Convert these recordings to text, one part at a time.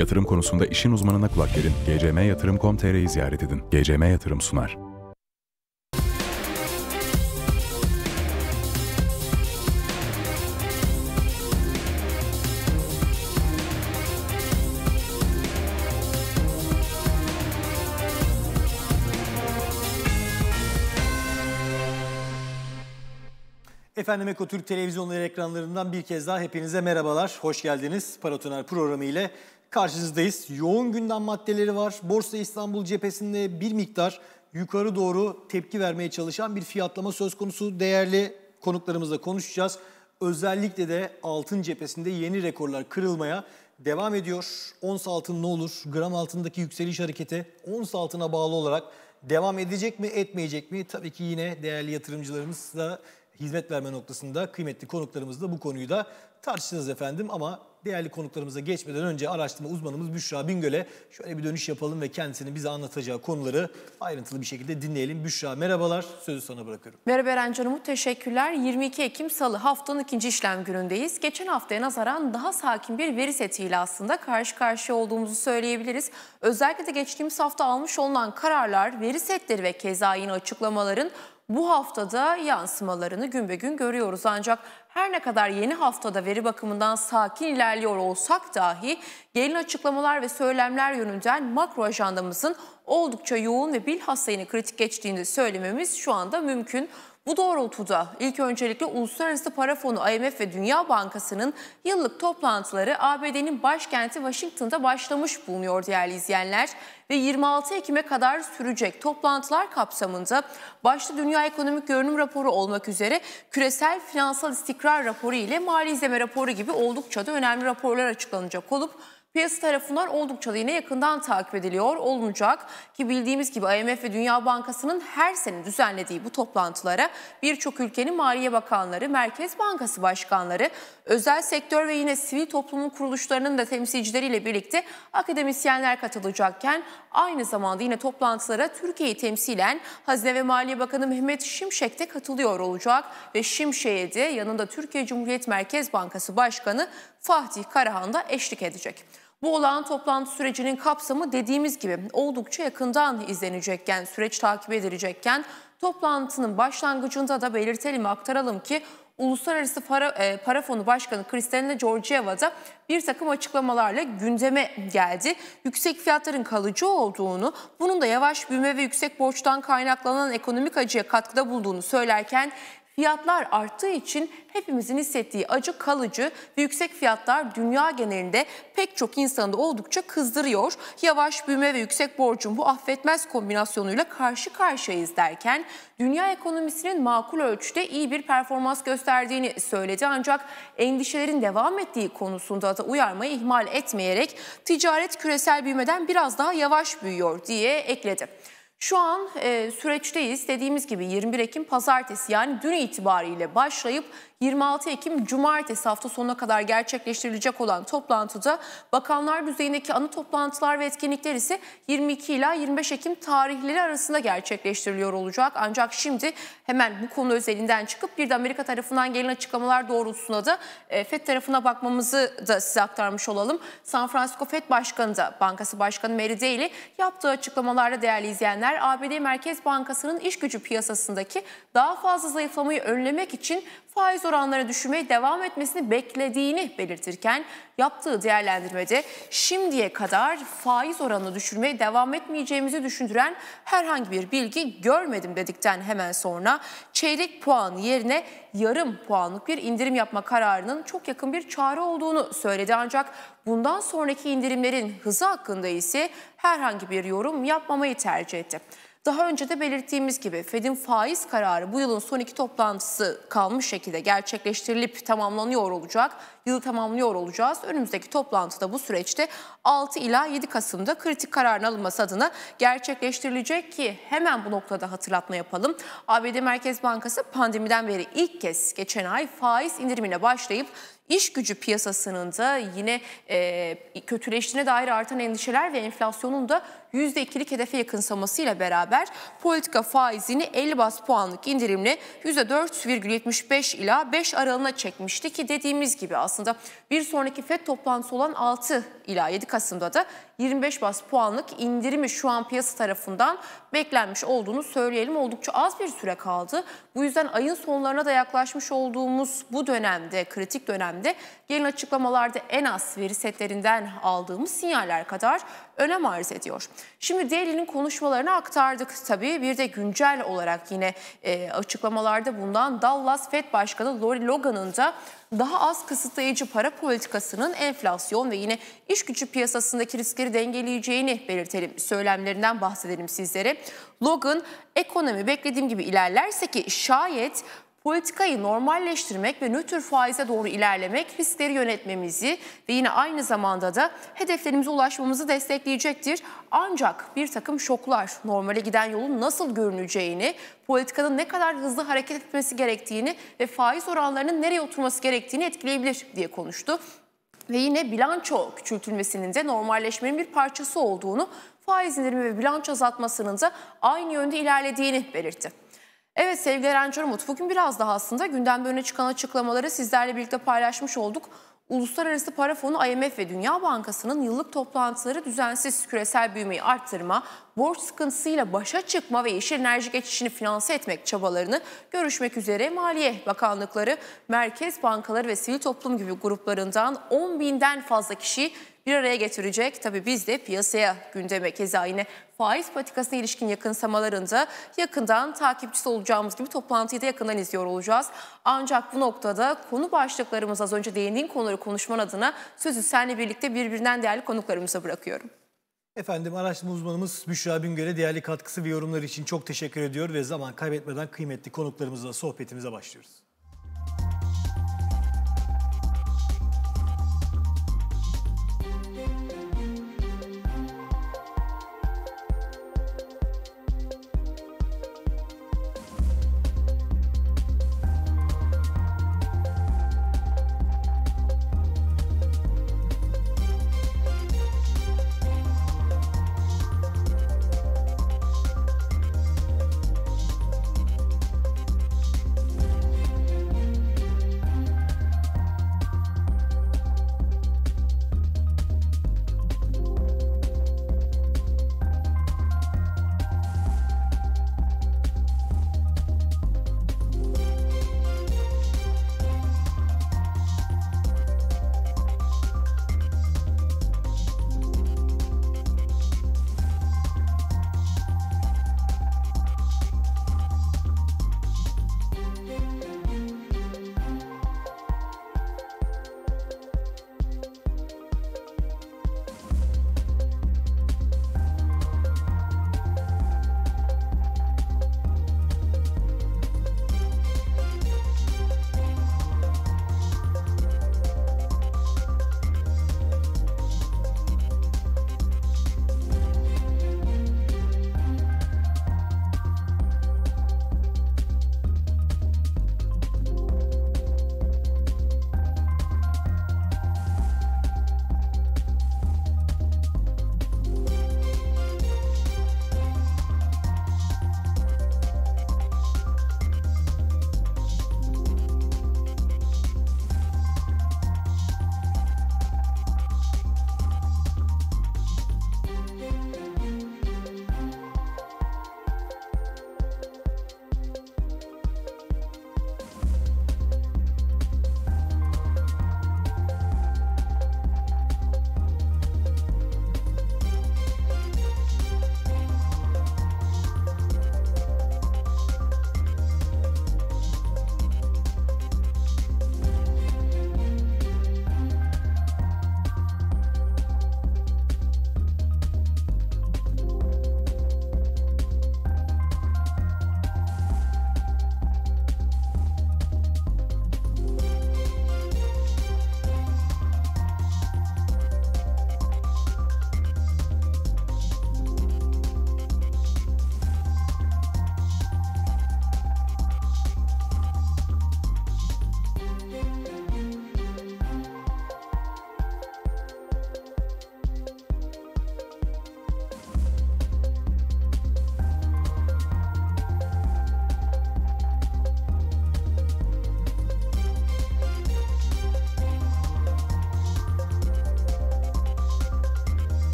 Yatırım konusunda işin uzmanına kulak verin. gcmyatırım.com.tr'yi ziyaret edin. GCM Yatırım sunar. Efendim Eko Türk televizyonları ekranlarından bir kez daha hepinize merhabalar. Hoş geldiniz. Paratoner programı ile karşınızdayız. Yoğun gündem maddeleri var. Borsa İstanbul cephesinde bir miktar yukarı doğru tepki vermeye çalışan bir fiyatlama söz konusu. Değerli konuklarımızla konuşacağız. Özellikle de altın cephesinde yeni rekorlar kırılmaya devam ediyor. Ons altın ne olur? Gram altındaki yükseliş hareketi ons altına bağlı olarak devam edecek mi, etmeyecek mi? Tabii ki yine değerli yatırımcılarımızla hizmet verme noktasında kıymetli konuklarımızla bu konuyu da tartışacağız efendim. Ama değerli konuklarımıza geçmeden önce araştırma uzmanımız Büşra Bingöl'e şöyle bir dönüş yapalım ve kendisinin bize anlatacağı konuları ayrıntılı bir şekilde dinleyelim. Büşra merhabalar, sözü sana bırakıyorum. Merhaba Eren Canım, teşekkürler. 22 Ekim Salı haftanın ikinci işlem günündeyiz. Geçen haftaya nazaran daha sakin bir veri setiyle aslında karşı karşıya olduğumuzu söyleyebiliriz. Özellikle de geçtiğimiz hafta almış olunan kararlar, veri setleri ve keza yine açıklamaların bu haftada yansımalarını gün be gün görüyoruz. Ancak her ne kadar yeni haftada veri bakımından sakin ilerliyor olsak dahi gelin açıklamalar ve söylemler yönünden makro ajandamızın oldukça yoğun ve bilhassa yine kritik geçtiğini söylememiz şu anda mümkün. Bu doğrultuda ilk öncelikle Uluslararası Para Fonu IMF ve Dünya Bankası'nın yıllık toplantıları ABD'nin başkenti Washington'da başlamış bulunuyor değerli izleyenler. Ve 26 Ekim'e kadar sürecek toplantılar kapsamında başta Dünya Ekonomik Görünüm Raporu olmak üzere küresel finansal istikrar raporu ile mali izleme raporu gibi oldukça da önemli raporlar açıklanacak olup piyasa tarafından oldukça da yine yakından takip ediliyor olunacak ki bildiğimiz gibi IMF ve Dünya Bankası'nın her sene düzenlediği bu toplantılara birçok ülkenin Maliye Bakanları, Merkez Bankası Başkanları, özel sektör ve yine sivil toplumun kuruluşlarının da temsilcileriyle birlikte akademisyenler katılacakken aynı zamanda yine toplantılara Türkiye'yi temsilen Hazine ve Maliye Bakanı Mehmet Şimşek de katılıyor olacak ve Şimşek'e de yanında Türkiye Cumhuriyet Merkez Bankası Başkanı Fatih Karahan da eşlik edecek. Bu olağan toplantı sürecinin kapsamı dediğimiz gibi oldukça yakından izlenecekken, süreç takip edilecekken toplantının başlangıcında da belirtelim aktaralım ki Uluslararası Para, e, Para Fonu Başkanı Kristalina Georgieva da bir takım açıklamalarla gündeme geldi. Yüksek fiyatların kalıcı olduğunu, bunun da yavaş büyüme ve yüksek borçtan kaynaklanan ekonomik acıya katkıda bulduğunu söylerken Fiyatlar arttığı için hepimizin hissettiği acı kalıcı ve yüksek fiyatlar dünya genelinde pek çok insanı oldukça kızdırıyor. Yavaş büyüme ve yüksek borcun bu affetmez kombinasyonuyla karşı karşıyayız derken dünya ekonomisinin makul ölçüde iyi bir performans gösterdiğini söyledi. Ancak endişelerin devam ettiği konusunda da uyarmayı ihmal etmeyerek ticaret küresel büyümeden biraz daha yavaş büyüyor diye ekledi. Şu an e, süreçteyiz. Dediğimiz gibi 21 Ekim pazartesi yani dün itibariyle başlayıp 26 Ekim Cumartesi hafta sonuna kadar gerçekleştirilecek olan toplantıda bakanlar düzeyindeki anı toplantılar ve etkinlikler ise 22 ila 25 Ekim tarihleri arasında gerçekleştiriliyor olacak. Ancak şimdi hemen bu konu özelinden çıkıp bir de Amerika tarafından gelen açıklamalar doğrultusunda da e, FED tarafına bakmamızı da size aktarmış olalım. San Francisco FED Başkanı da Bankası Başkanı Mary Daly yaptığı açıklamalarda değerli izleyenler ABD Merkez Bankası'nın iş gücü piyasasındaki daha fazla zayıflamayı önlemek için faiz oranları düşürmeye devam etmesini beklediğini belirtirken yaptığı değerlendirmede şimdiye kadar faiz oranını düşürmeye devam etmeyeceğimizi düşündüren herhangi bir bilgi görmedim dedikten hemen sonra çeyrek puan yerine yarım puanlık bir indirim yapma kararının çok yakın bir çare olduğunu söyledi. Ancak bundan sonraki indirimlerin hızı hakkında ise herhangi bir yorum yapmamayı tercih etti. Daha önce de belirttiğimiz gibi Fed'in faiz kararı bu yılın son iki toplantısı kalmış şekilde gerçekleştirilip tamamlanıyor olacak. Yılı tamamlıyor olacağız. Önümüzdeki toplantıda bu süreçte 6 ila 7 Kasım'da kritik kararın alınması adına gerçekleştirilecek ki hemen bu noktada hatırlatma yapalım. ABD Merkez Bankası pandemiden beri ilk kez geçen ay faiz indirimine başlayıp İş gücü piyasasının da yine e, kötüleştiğine dair artan endişeler ve enflasyonun da %2'lik hedefe yakınsamasıyla beraber politika faizini 50 bas puanlık indirimle %4,75 ila 5 aralığına çekmişti ki dediğimiz gibi aslında bir sonraki FED toplantısı olan 6 ila 7 Kasım'da da 25 bas puanlık indirimi şu an piyasa tarafından beklenmiş olduğunu söyleyelim. Oldukça az bir süre kaldı. Bu yüzden ayın sonlarına da yaklaşmış olduğumuz bu dönemde, kritik dönemde gelen açıklamalarda en az veri setlerinden aldığımız sinyaller kadar önem arz ediyor. Şimdi Daly'nin konuşmalarını aktardık tabii. Bir de güncel olarak yine e, açıklamalarda bulunan Dallas Fed Başkanı Lori Logan'ın da daha az kısıtlayıcı para politikasının enflasyon ve yine iş gücü piyasasındaki riskleri dengeleyeceğini belirtelim. Söylemlerinden bahsedelim sizlere. Logan, ekonomi beklediğim gibi ilerlerse ki şayet politikayı normalleştirmek ve nötr faize doğru ilerlemek riskleri yönetmemizi ve yine aynı zamanda da hedeflerimize ulaşmamızı destekleyecektir. Ancak bir takım şoklar normale giden yolun nasıl görüneceğini, politikanın ne kadar hızlı hareket etmesi gerektiğini ve faiz oranlarının nereye oturması gerektiğini etkileyebilir diye konuştu. Ve yine bilanço küçültülmesinin de normalleşmenin bir parçası olduğunu, faiz indirimi ve bilanço azaltmasının da aynı yönde ilerlediğini belirtti. Evet sevgili Eren Umut, bugün biraz daha aslında gündemde öne çıkan açıklamaları sizlerle birlikte paylaşmış olduk. Uluslararası Para Fonu IMF ve Dünya Bankası'nın yıllık toplantıları düzensiz küresel büyümeyi arttırma, borç sıkıntısıyla başa çıkma ve yeşil enerji geçişini finanse etmek çabalarını görüşmek üzere Maliye Bakanlıkları, merkez bankaları ve sivil toplum gibi gruplarından 10 binden fazla kişi bir araya getirecek. Tabii biz de piyasaya gündeme keza yine faiz patikasına ilişkin yakınsamalarında yakından takipçisi olacağımız gibi toplantıyı da yakından izliyor olacağız. Ancak bu noktada konu başlıklarımız az önce değindiğin konuları konuşman adına sözü seninle birlikte birbirinden değerli konuklarımıza bırakıyorum. Efendim araştırma uzmanımız Büşra Bingöl'e değerli katkısı ve yorumları için çok teşekkür ediyor ve zaman kaybetmeden kıymetli konuklarımızla sohbetimize başlıyoruz.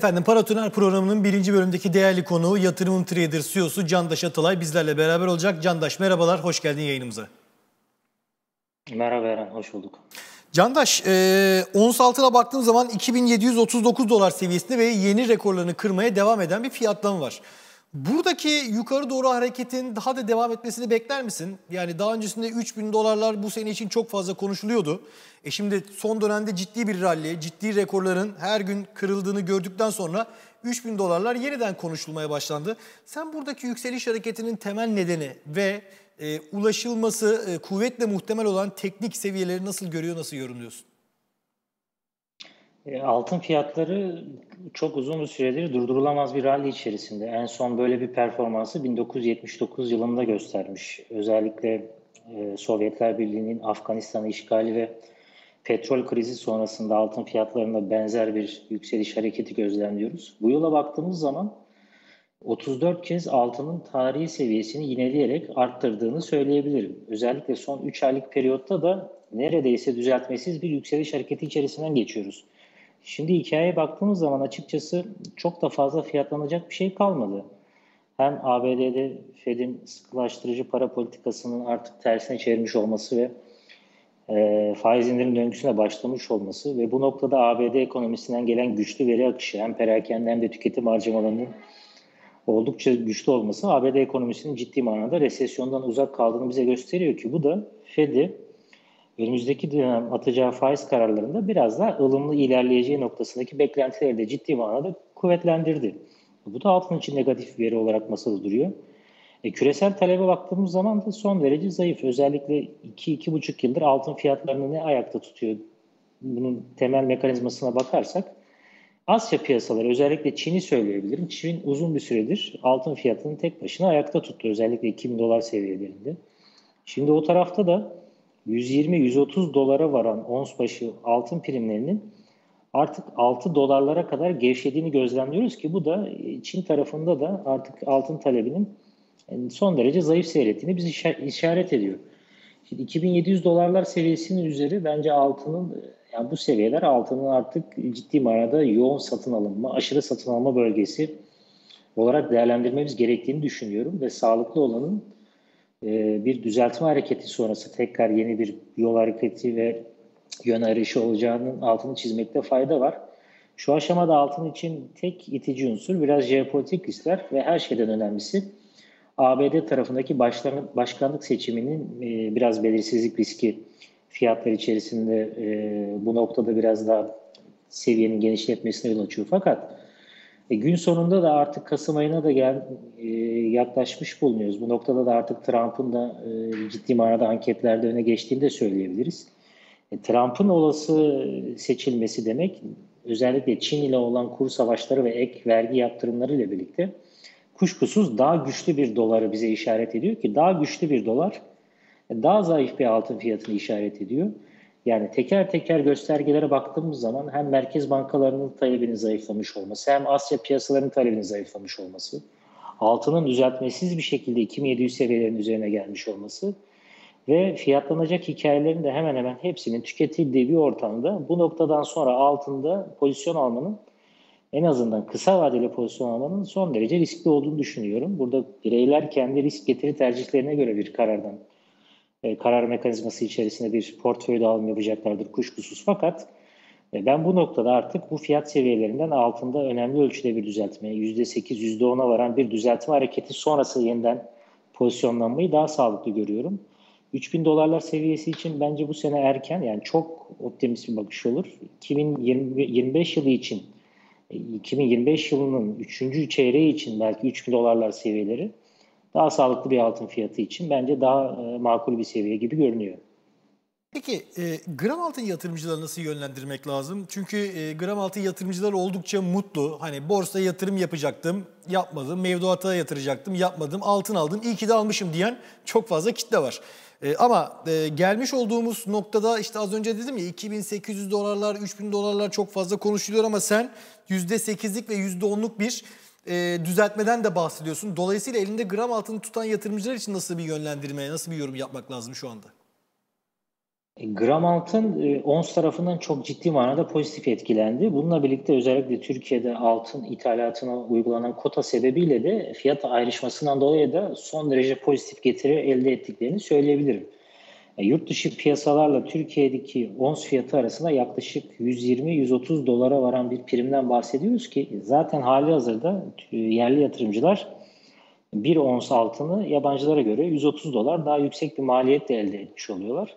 Efendim Paratoner programının birinci bölümdeki değerli konuğu Yatırımın Trader CEO'su Candaş Atalay bizlerle beraber olacak. Candaş merhabalar, hoş geldin yayınımıza. Merhaba Eren, hoş bulduk. Candaş, e, ons altına baktığım zaman 2739 dolar seviyesinde ve yeni rekorlarını kırmaya devam eden bir fiyatlama var. Buradaki yukarı doğru hareketin daha da devam etmesini bekler misin? Yani daha öncesinde 3000 dolarlar bu sene için çok fazla konuşuluyordu. E şimdi son dönemde ciddi bir rally, ciddi rekorların her gün kırıldığını gördükten sonra 3000 dolarlar yeniden konuşulmaya başlandı. Sen buradaki yükseliş hareketinin temel nedeni ve e, ulaşılması e, kuvvetle muhtemel olan teknik seviyeleri nasıl görüyor, nasıl yorumluyorsun? E, altın fiyatları çok uzun bir süredir durdurulamaz bir rally içerisinde. En son böyle bir performansı 1979 yılında göstermiş. Özellikle e, Sovyetler Birliği'nin Afganistan'ı işgali ve petrol krizi sonrasında altın fiyatlarında benzer bir yükseliş hareketi gözlemliyoruz. Bu yola baktığımız zaman 34 kez altının tarihi seviyesini yineleyerek arttırdığını söyleyebilirim. Özellikle son 3 aylık periyotta da neredeyse düzeltmesiz bir yükseliş hareketi içerisinden geçiyoruz. Şimdi hikayeye baktığımız zaman açıkçası çok da fazla fiyatlanacak bir şey kalmadı. Hem ABD'de Fed'in sıkılaştırıcı para politikasının artık tersine çevirmiş olması ve e, faiz indirim döngüsüne başlamış olması ve bu noktada ABD ekonomisinden gelen güçlü veri akışı hem perakende hem de tüketim harcamalarının oldukça güçlü olması ABD ekonomisinin ciddi manada resesyondan uzak kaldığını bize gösteriyor ki bu da Fed'i önümüzdeki dönem atacağı faiz kararlarında biraz daha ılımlı ilerleyeceği noktasındaki beklentileri de ciddi manada kuvvetlendirdi. Bu da altın için negatif bir veri olarak masada duruyor. E, küresel talebe baktığımız zaman da son derece zayıf. Özellikle 2-2,5 yıldır altın fiyatlarını ne ayakta tutuyor? Bunun temel mekanizmasına bakarsak Asya piyasaları özellikle Çin'i söyleyebilirim. Çin uzun bir süredir altın fiyatını tek başına ayakta tuttu. Özellikle 2000 dolar seviyelerinde. Şimdi o tarafta da 120-130 dolara varan ons başı altın primlerinin artık 6 dolarlara kadar gevşediğini gözlemliyoruz ki bu da Çin tarafında da artık altın talebinin son derece zayıf seyrettiğini bizi işaret ediyor. Şimdi 2700 dolarlar seviyesinin üzeri bence altının yani bu seviyeler altının artık ciddi manada yoğun satın alınma, aşırı satın alma bölgesi olarak değerlendirmemiz gerektiğini düşünüyorum ve sağlıklı olanın e, bir düzeltme hareketi sonrası tekrar yeni bir yol hareketi ve yön arayışı olacağının altını çizmekte fayda var. Şu aşamada altın için tek itici unsur biraz jeopolitik riskler ve her şeyden önemlisi ABD tarafındaki başkanlık seçiminin e, biraz belirsizlik riski fiyatlar içerisinde e, bu noktada biraz daha seviyenin genişletmesine yol açıyor. Fakat e, gün sonunda da artık Kasım ayına da gel, e, yaklaşmış bulunuyoruz. Bu noktada da artık Trump'ın da e, ciddi manada anketlerde öne geçtiğini de söyleyebiliriz. E, Trump'ın olası seçilmesi demek özellikle Çin ile olan kur savaşları ve ek vergi yaptırımları ile birlikte kuşkusuz daha güçlü bir doları bize işaret ediyor ki daha güçlü bir dolar daha zayıf bir altın fiyatını işaret ediyor. Yani teker teker göstergelere baktığımız zaman hem merkez bankalarının talebinin zayıflamış olması hem Asya piyasalarının talebinin zayıflamış olması, altının düzeltmesiz bir şekilde 2700 seviyelerin üzerine gelmiş olması ve fiyatlanacak hikayelerin de hemen hemen hepsinin tüketildiği bir ortamda bu noktadan sonra altında pozisyon almanın en azından kısa vadeli pozisyon almanın son derece riskli olduğunu düşünüyorum. Burada bireyler kendi risk getiri tercihlerine göre bir karardan e, karar mekanizması içerisinde bir portföy dağılımı yapacaklardır kuşkusuz. Fakat e, ben bu noktada artık bu fiyat seviyelerinden altında önemli ölçüde bir düzeltme, %8, %10'a varan bir düzeltme hareketi sonrası yeniden pozisyonlanmayı daha sağlıklı görüyorum. 3000 dolarlar seviyesi için bence bu sene erken yani çok optimist bir bakış olur. 2025 yılı için 2025 yılının 3. çeyreği için belki 3000 dolarlar seviyeleri daha sağlıklı bir altın fiyatı için bence daha e, makul bir seviye gibi görünüyor. Peki e, gram altın yatırımcıları nasıl yönlendirmek lazım? Çünkü e, gram altın yatırımcıları oldukça mutlu. Hani borsaya yatırım yapacaktım, yapmadım. Mevduata yatıracaktım, yapmadım. Altın aldım, iyi ki de almışım diyen çok fazla kitle var. E, ama e, gelmiş olduğumuz noktada işte az önce dedim ya 2800 dolarlar, 3000 dolarlar çok fazla konuşuluyor ama sen %8'lik ve %10'luk bir e, düzeltmeden de bahsediyorsun. Dolayısıyla elinde gram altını tutan yatırımcılar için nasıl bir yönlendirme, nasıl bir yorum yapmak lazım şu anda? E, gram altın e, ons tarafından çok ciddi manada pozitif etkilendi. Bununla birlikte özellikle Türkiye'de altın ithalatına uygulanan kota sebebiyle de fiyat ayrışmasından dolayı da son derece pozitif getiri elde ettiklerini söyleyebilirim. E, yurt dışı piyasalarla Türkiye'deki ons fiyatı arasında yaklaşık 120-130 dolara varan bir primden bahsediyoruz ki zaten hali hazırda yerli yatırımcılar bir ons altını yabancılara göre 130 dolar daha yüksek bir maliyetle elde etmiş oluyorlar.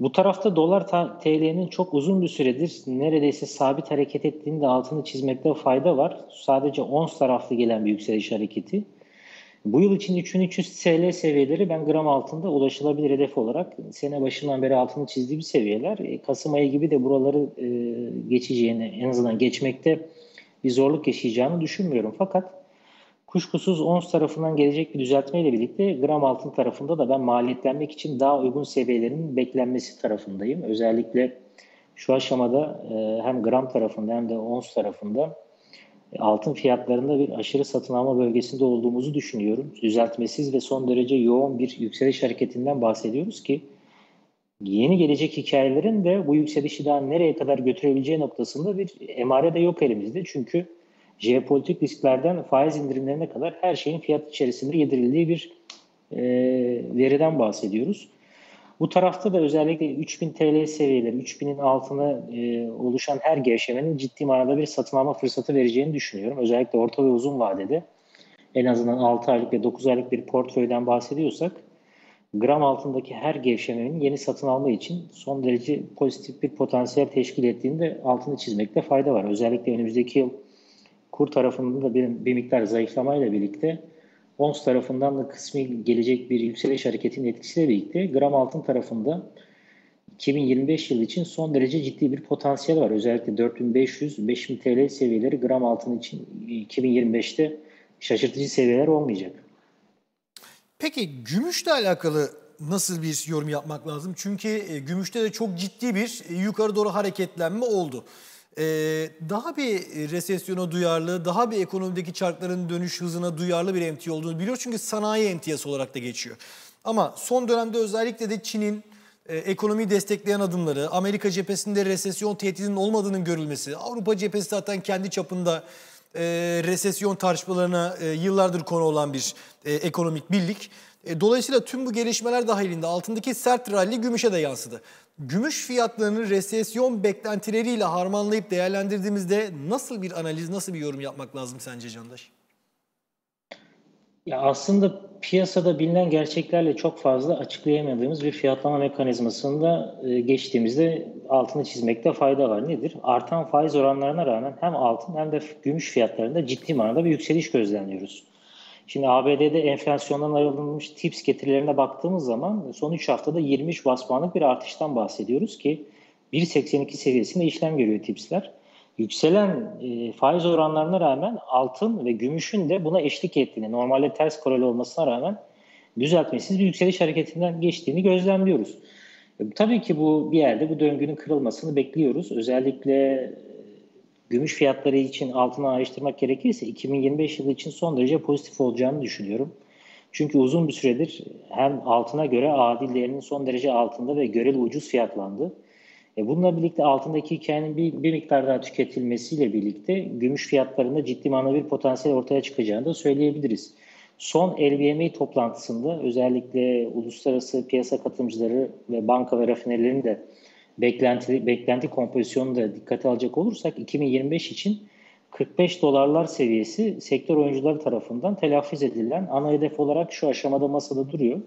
Bu tarafta dolar TL'nin çok uzun bir süredir neredeyse sabit hareket ettiğini de altını çizmekte fayda var. Sadece ons taraflı gelen bir yükseliş hareketi. Bu yıl için 3300 TL seviyeleri ben gram altında ulaşılabilir hedef olarak sene başından beri altını çizdiği bir seviyeler. E, Kasım ayı gibi de buraları e, geçeceğini en azından geçmekte bir zorluk yaşayacağını düşünmüyorum. Fakat Kuşkusuz ONS tarafından gelecek bir düzeltmeyle birlikte gram altın tarafında da ben maliyetlenmek için daha uygun seviyelerin beklenmesi tarafındayım. Özellikle şu aşamada e, hem gram tarafında hem de ons tarafında altın fiyatlarında bir aşırı satın alma bölgesinde olduğumuzu düşünüyorum. Düzeltmesiz ve son derece yoğun bir yükseliş hareketinden bahsediyoruz ki yeni gelecek hikayelerin de bu yükselişi daha nereye kadar götürebileceği noktasında bir emare de yok elimizde. Çünkü jeopolitik risklerden faiz indirimlerine kadar her şeyin fiyat içerisinde yedirildiği bir e, veriden bahsediyoruz. Bu tarafta da özellikle 3000 TL seviyeleri, 3000'in altına e, oluşan her gevşemenin ciddi manada bir satın alma fırsatı vereceğini düşünüyorum. Özellikle orta ve uzun vadede en azından 6 aylık ve 9 aylık bir portföyden bahsediyorsak gram altındaki her gevşemenin yeni satın alma için son derece pozitif bir potansiyel teşkil ettiğini de altını çizmekte fayda var. Özellikle önümüzdeki yıl kur tarafında da bir, bir miktar zayıflamayla birlikte ons tarafından da kısmi gelecek bir yükseliş hareketinin etkisiyle birlikte gram altın tarafında 2025 yılı için son derece ciddi bir potansiyel var. Özellikle 4500-5000 TL seviyeleri gram altın için 2025'te şaşırtıcı seviyeler olmayacak. Peki gümüşle alakalı nasıl bir yorum yapmak lazım? Çünkü e, gümüşte de çok ciddi bir e, yukarı doğru hareketlenme oldu. Ee, daha bir resesyona duyarlı, daha bir ekonomideki çarkların dönüş hızına duyarlı bir emtia olduğunu biliyoruz. Çünkü sanayi emtiyası olarak da geçiyor. Ama son dönemde özellikle de Çin'in e, ekonomiyi destekleyen adımları, Amerika cephesinde resesyon tehdidinin olmadığının görülmesi, Avrupa cephesi zaten kendi çapında e, resesyon tartışmalarına e, yıllardır konu olan bir e, ekonomik birlik. E, dolayısıyla tüm bu gelişmeler dahilinde altındaki sert rally gümüşe de yansıdı. Gümüş fiyatlarını resesyon beklentileriyle harmanlayıp değerlendirdiğimizde nasıl bir analiz, nasıl bir yorum yapmak lazım sence Candaş? Ya aslında piyasada bilinen gerçeklerle çok fazla açıklayamadığımız bir fiyatlama mekanizmasında e, geçtiğimizde altını çizmekte fayda var. Nedir? Artan faiz oranlarına rağmen hem altın hem de gümüş fiyatlarında ciddi manada bir yükseliş gözlemliyoruz. Şimdi ABD'de enflasyondan ayrılmış TIPS getirilerine baktığımız zaman son 3 haftada 23 bas puanlık bir artıştan bahsediyoruz ki 1.82 seviyesinde işlem görüyor TIPS'ler. Yükselen e, faiz oranlarına rağmen altın ve gümüşün de buna eşlik ettiğini, normalde ters koreli olmasına rağmen düzeltmesiz bir yükseliş hareketinden geçtiğini gözlemliyoruz. E, tabii ki bu bir yerde bu döngünün kırılmasını bekliyoruz. Özellikle gümüş fiyatları için altına ayrıştırmak gerekirse 2025 yılı için son derece pozitif olacağını düşünüyorum. Çünkü uzun bir süredir hem altına göre adil değerinin son derece altında ve göreli ucuz fiyatlandı. E bununla birlikte altındaki hikayenin bir, bir miktar daha tüketilmesiyle birlikte gümüş fiyatlarında ciddi manada bir potansiyel ortaya çıkacağını da söyleyebiliriz. Son LBMA toplantısında özellikle uluslararası piyasa katılımcıları ve banka ve rafinerilerin de beklenti, beklenti kompozisyonunu da dikkate alacak olursak 2025 için 45 dolarlar seviyesi sektör oyuncuları tarafından telaffuz edilen ana hedef olarak şu aşamada masada duruyor.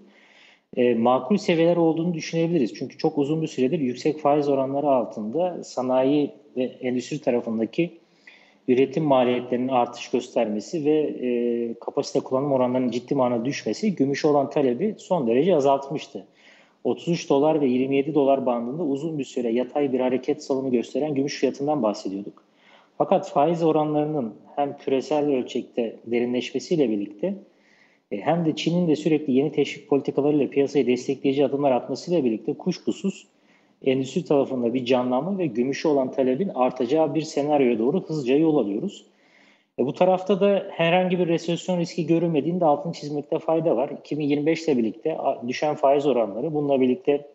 E, makul seviyeler olduğunu düşünebiliriz. Çünkü çok uzun bir süredir yüksek faiz oranları altında sanayi ve endüstri tarafındaki üretim maliyetlerinin artış göstermesi ve e, kapasite kullanım oranlarının ciddi manada düşmesi gümüşe olan talebi son derece azaltmıştı. 33 dolar ve 27 dolar bandında uzun bir süre yatay bir hareket salımı gösteren gümüş fiyatından bahsediyorduk. Fakat faiz oranlarının hem küresel ölçekte derinleşmesiyle birlikte e, hem de Çin'in de sürekli yeni teşvik politikalarıyla piyasayı destekleyici adımlar atmasıyla birlikte kuşkusuz endüstri tarafında bir canlanma ve gümüşe olan talebin artacağı bir senaryoya doğru hızlıca yol alıyoruz. E bu tarafta da herhangi bir resesyon riski görülmediğinde altını çizmekte fayda var. 2025 ile birlikte düşen faiz oranları, bununla birlikte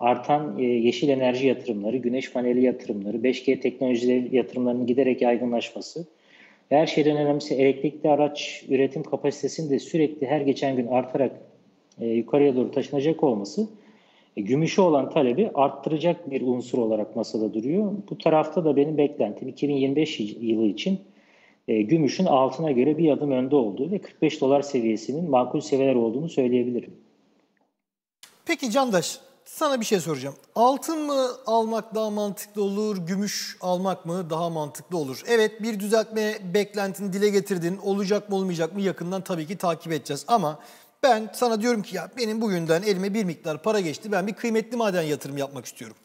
artan e, yeşil enerji yatırımları, güneş paneli yatırımları, 5G teknolojileri yatırımlarının giderek yaygınlaşması ve her şeyden önemlisi elektrikli araç üretim kapasitesinin de sürekli her geçen gün artarak e, yukarıya doğru taşınacak olması e, gümüşe olan talebi arttıracak bir unsur olarak masada duruyor. Bu tarafta da benim beklentim 2025 yılı için e, gümüşün altına göre bir adım önde olduğu ve 45 dolar seviyesinin makul seviyeler olduğunu söyleyebilirim. Peki Candaş, sana bir şey soracağım. Altın mı almak daha mantıklı olur, gümüş almak mı daha mantıklı olur? Evet bir düzeltme beklentini dile getirdin. Olacak mı olmayacak mı yakından tabii ki takip edeceğiz. Ama ben sana diyorum ki ya benim bugünden elime bir miktar para geçti. Ben bir kıymetli maden yatırım yapmak istiyorum.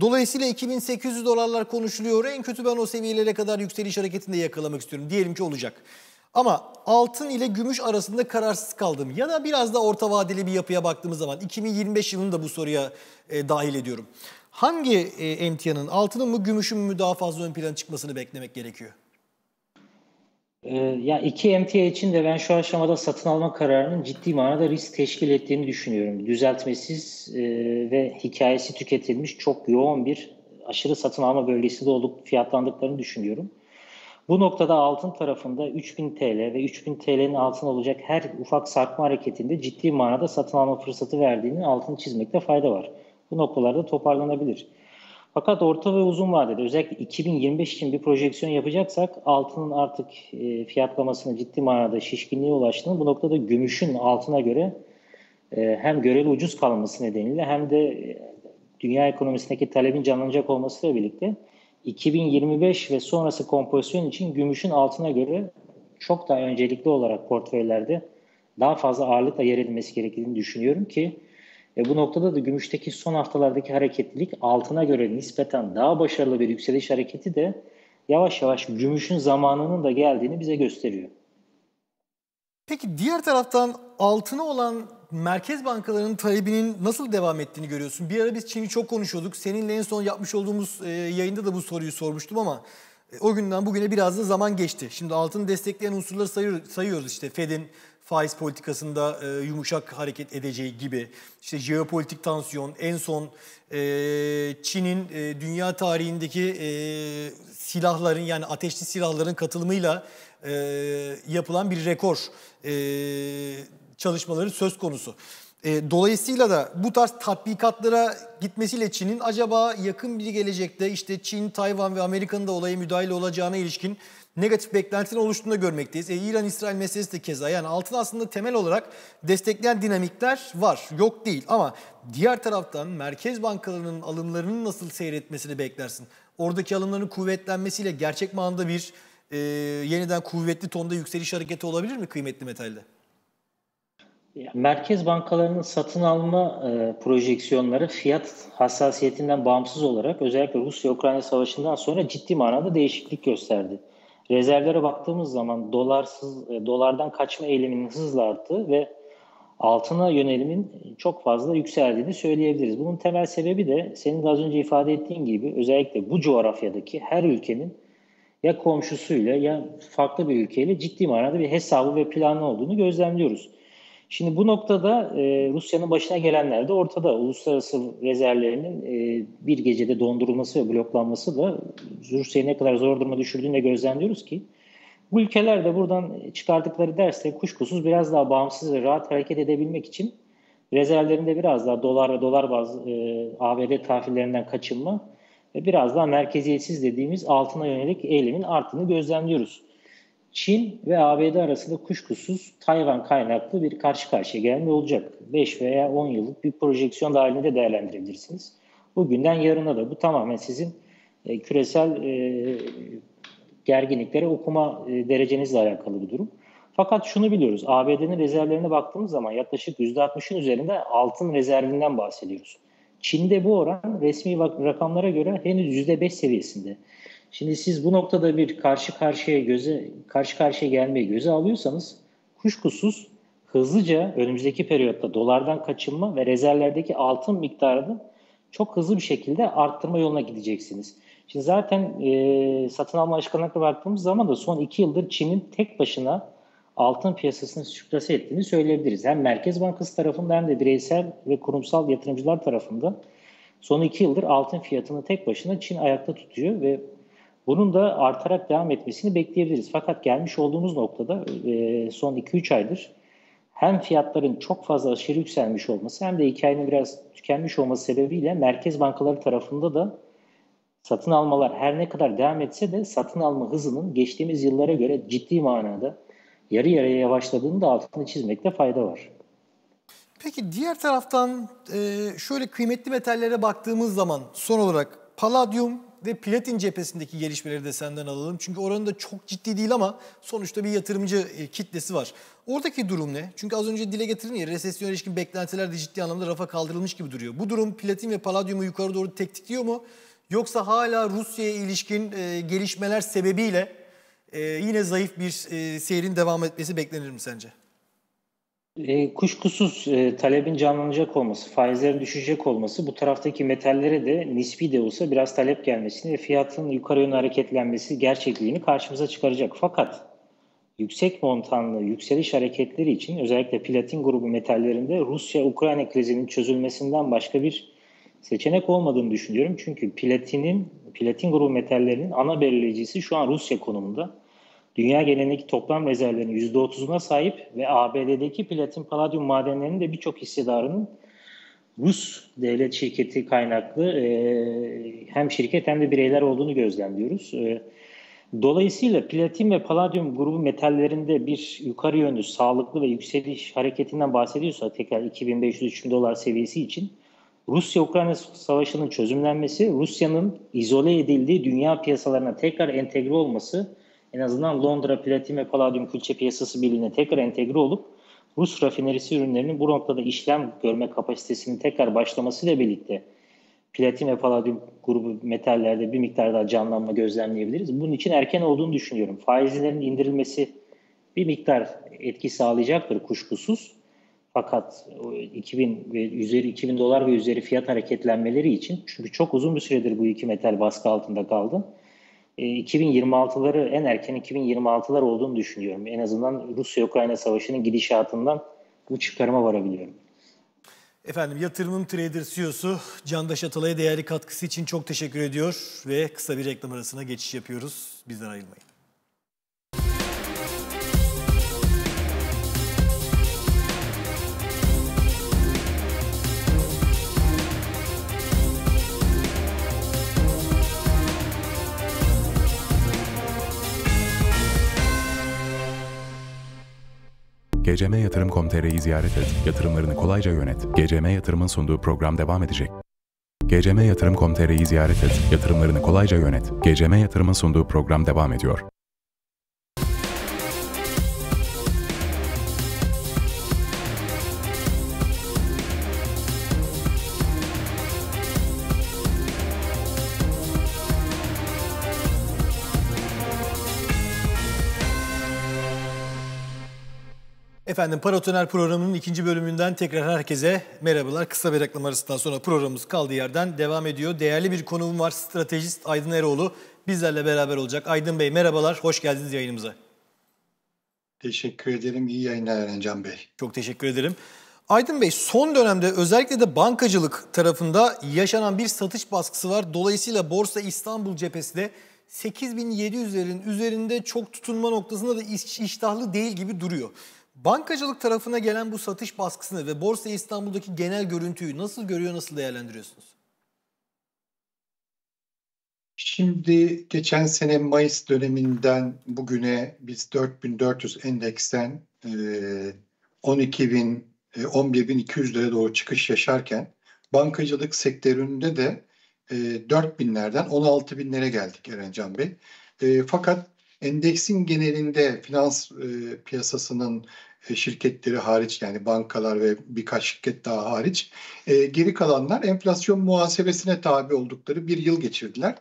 Dolayısıyla 2800 dolarlar konuşuluyor. En kötü ben o seviyelere kadar yükseliş hareketinde yakalamak istiyorum. Diyelim ki olacak. Ama altın ile gümüş arasında kararsız kaldım. Ya da biraz da orta vadeli bir yapıya baktığımız zaman 2025 yılını da bu soruya e, dahil ediyorum. Hangi e, emtianın altının mı gümüşün mü daha fazla ön plana çıkmasını beklemek gerekiyor? Ee, ya iki emtia için de ben şu aşamada satın alma kararının ciddi manada risk teşkil ettiğini düşünüyorum. Düzeltmesiz e, ve hikayesi tüketilmiş çok yoğun bir aşırı satın alma bölgesinde olup fiyatlandıklarını düşünüyorum. Bu noktada altın tarafında 3000 TL ve 3000 TL'nin altına olacak her ufak sarkma hareketinde ciddi manada satın alma fırsatı verdiğini altını çizmekte fayda var. Bu noktalarda toparlanabilir. Fakat orta ve uzun vadede özellikle 2025 için bir projeksiyon yapacaksak altının artık e, fiyatlamasına ciddi manada şişkinliğe ulaştığını bu noktada gümüşün altına göre e, hem göreli ucuz kalması nedeniyle hem de e, dünya ekonomisindeki talebin canlanacak olmasıyla birlikte 2025 ve sonrası kompozisyon için gümüşün altına göre çok daha öncelikli olarak portföylerde daha fazla ağırlıkla yer edilmesi gerektiğini düşünüyorum ki e, bu noktada da gümüşteki son haftalardaki hareketlilik altına göre nispeten daha başarılı bir yükseliş hareketi de yavaş yavaş gümüşün zamanının da geldiğini bize gösteriyor. Peki diğer taraftan altına olan merkez bankalarının talebinin nasıl devam ettiğini görüyorsun. Bir ara biz Çin'i çok konuşuyorduk. Seninle en son yapmış olduğumuz e, yayında da bu soruyu sormuştum ama e, o günden bugüne biraz da zaman geçti. Şimdi altını destekleyen unsurları sayıyoruz işte Fed'in faiz politikasında e, yumuşak hareket edeceği gibi. İşte jeopolitik tansiyon, en son e, Çin'in e, dünya tarihindeki e, silahların yani ateşli silahların katılımıyla e, yapılan bir rekor e, çalışmaları söz konusu. E, dolayısıyla da bu tarz tatbikatlara gitmesiyle Çin'in acaba yakın bir gelecekte işte Çin, Tayvan ve Amerika'nın da olaya müdahale olacağına ilişkin negatif beklentinin oluştuğunu görmekteyiz. E, İran-İsrail meselesi de keza. Yani altın aslında temel olarak destekleyen dinamikler var. Yok değil ama diğer taraftan merkez bankalarının alımlarının nasıl seyretmesini beklersin. Oradaki alımların kuvvetlenmesiyle gerçek manada bir e, yeniden kuvvetli tonda yükseliş hareketi olabilir mi kıymetli metalde? Merkez bankalarının satın alma e, projeksiyonları fiyat hassasiyetinden bağımsız olarak özellikle Rusya-Ukrayna savaşından sonra ciddi manada değişiklik gösterdi. Rezervlere baktığımız zaman dolarsız e, dolardan kaçma eğiliminin hızla arttığı ve altına yönelimin çok fazla yükseldiğini söyleyebiliriz. Bunun temel sebebi de senin az önce ifade ettiğin gibi özellikle bu coğrafyadaki her ülkenin ya komşusuyla ya farklı bir ülkeyle ciddi manada bir hesabı ve planı olduğunu gözlemliyoruz. Şimdi bu noktada e, Rusya'nın başına gelenler de ortada. Uluslararası rezervlerinin e, bir gecede dondurulması ve bloklanması da Rusya'yı ne kadar zor duruma düşürdüğünü de gözlemliyoruz ki bu ülkeler de buradan çıkardıkları derste kuşkusuz biraz daha bağımsız ve rahat hareket edebilmek için rezervlerinde biraz daha dolar ve dolar bazı e, ABD tahvillerinden kaçınma ve biraz daha merkeziyetsiz dediğimiz altına yönelik eğilimin arttığını gözlemliyoruz. Çin ve ABD arasında kuşkusuz Tayvan kaynaklı bir karşı karşıya gelme olacak. 5 veya 10 yıllık bir projeksiyon dahilinde değerlendirebilirsiniz. Bugünden yarına da bu tamamen sizin e, küresel e, gerginliklere okuma e, derecenizle alakalı bir durum. Fakat şunu biliyoruz. ABD'nin rezervlerine baktığımız zaman yaklaşık %60'ın üzerinde altın rezervinden bahsediyoruz. Çin'de bu oran resmi rakamlara göre henüz %5 seviyesinde. Şimdi siz bu noktada bir karşı karşıya göze karşı karşıya gelmeyi göze alıyorsanız kuşkusuz hızlıca önümüzdeki periyotta dolardan kaçınma ve rezervlerdeki altın miktarını çok hızlı bir şekilde arttırma yoluna gideceksiniz. Şimdi zaten e, satın alma alışkanlıklarına baktığımız zaman da son iki yıldır Çin'in tek başına altın piyasasını sürklase ettiğini söyleyebiliriz. Hem Merkez Bankası tarafından hem de bireysel ve kurumsal yatırımcılar tarafından Son iki yıldır altın fiyatını tek başına Çin ayakta tutuyor ve bunun da artarak devam etmesini bekleyebiliriz. Fakat gelmiş olduğumuz noktada e, son 2-3 aydır hem fiyatların çok fazla aşırı yükselmiş olması hem de hikayenin biraz tükenmiş olması sebebiyle merkez bankaları tarafında da satın almalar her ne kadar devam etse de satın alma hızının geçtiğimiz yıllara göre ciddi manada yarı yarıya yavaşladığını da altını çizmekte fayda var. Peki diğer taraftan şöyle kıymetli metallere baktığımız zaman son olarak paladyum ve platin cephesindeki gelişmeleri de senden alalım. Çünkü oranın da çok ciddi değil ama sonuçta bir yatırımcı e, kitlesi var. Oradaki durum ne? Çünkü az önce dile getirdin ya resesyon ilişkin beklentiler de ciddi anlamda rafa kaldırılmış gibi duruyor. Bu durum platin ve paladyumu yukarı doğru tektikliyor mu? Yoksa hala Rusya'ya ilişkin e, gelişmeler sebebiyle e, yine zayıf bir e, seyrin devam etmesi beklenir mi sence? E, kuşkusuz e, talebin canlanacak olması, faizlerin düşecek olması bu taraftaki metallere de nispi de olsa biraz talep gelmesini ve fiyatın yukarı yönlü hareketlenmesi gerçekliğini karşımıza çıkaracak. Fakat yüksek montanlı yükseliş hareketleri için özellikle platin grubu metallerinde Rusya-Ukrayna krizinin çözülmesinden başka bir seçenek olmadığını düşünüyorum. Çünkü platinin, platin grubu metallerinin ana belirleyicisi şu an Rusya konumunda dünya genelindeki toplam rezervlerinin %30'una sahip ve ABD'deki platin paladyum madenlerinin de birçok hissedarının Rus devlet şirketi kaynaklı e, hem şirket hem de bireyler olduğunu gözlemliyoruz. E, dolayısıyla platin ve paladyum grubu metallerinde bir yukarı yönlü sağlıklı ve yükseliş hareketinden bahsediyorsa tekrar 2500-3000 dolar seviyesi için Rusya-Ukrayna savaşının çözümlenmesi, Rusya'nın izole edildiği dünya piyasalarına tekrar entegre olması en azından Londra Platin ve Palladium Külçe Piyasası Birliği'ne tekrar entegre olup Rus rafinerisi ürünlerinin bu noktada işlem görme kapasitesinin tekrar başlamasıyla birlikte platin ve palladium grubu metallerde bir miktar daha canlanma gözlemleyebiliriz. Bunun için erken olduğunu düşünüyorum. Faizlerin indirilmesi bir miktar etki sağlayacaktır kuşkusuz. Fakat 2000 ve üzeri 2000 dolar ve üzeri fiyat hareketlenmeleri için çünkü çok uzun bir süredir bu iki metal baskı altında kaldı 2026'ları e, en erken 2026'lar olduğunu düşünüyorum. En azından Rusya-Ukrayna savaşının gidişatından bu çıkarıma varabiliyorum. Efendim Yatırımım Trader CEO'su Candaş Atalay'a değerli katkısı için çok teşekkür ediyor ve kısa bir reklam arasına geçiş yapıyoruz. Bizden ayrılmayın. GCM Yatırım.com.tr'yi ziyaret et, yatırımlarını kolayca yönet. GCM Yatırım'ın sunduğu program devam edecek. GCM Yatırım.com.tr'yi ziyaret et, yatırımlarını kolayca yönet. GCM Yatırım'ın sunduğu program devam ediyor. Efendim Paratoner programının ikinci bölümünden tekrar herkese merhabalar. Kısa bir reklam arasından sonra programımız kaldığı yerden devam ediyor. Değerli bir konuğum var, stratejist Aydın Eroğlu bizlerle beraber olacak. Aydın Bey merhabalar, hoş geldiniz yayınımıza. Teşekkür ederim, iyi yayınlar Erencan Bey. Çok teşekkür ederim. Aydın Bey son dönemde özellikle de bankacılık tarafında yaşanan bir satış baskısı var. Dolayısıyla Borsa İstanbul cephesi de 8700'lerin üzerinde çok tutunma noktasında da iştahlı değil gibi duruyor. Bankacılık tarafına gelen bu satış baskısını ve Borsa İstanbul'daki genel görüntüyü nasıl görüyor, nasıl değerlendiriyorsunuz? Şimdi geçen sene Mayıs döneminden bugüne biz 4400 endeksten 12.000 11.200 lira doğru çıkış yaşarken bankacılık sektöründe de 4000'lerden 16.000'lere geldik Erencan Bey. Fakat endeksin genelinde finans piyasasının şirketleri hariç yani bankalar ve birkaç şirket daha hariç e, geri kalanlar enflasyon muhasebesine tabi oldukları bir yıl geçirdiler.